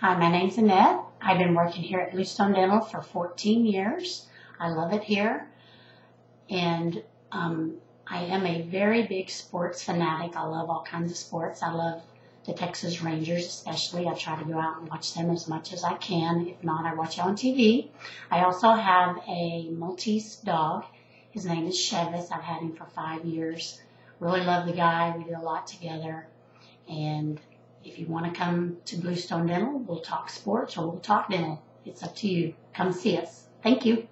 Hi, my name's Annette. I've been working here at Bluestone Dental for 14 years. I love it here. And um, I am a very big sports fanatic. I love all kinds of sports. I love the Texas Rangers, especially. I try to go out and watch them as much as I can. If not, I watch it on TV. I also have a Maltese dog. His name is Chevis. I've had him for five years. Really love the guy. We do a lot together. And if you want to come to Bluestone Dental, we'll talk sports or we'll talk dental. It's up to you. Come see us. Thank you.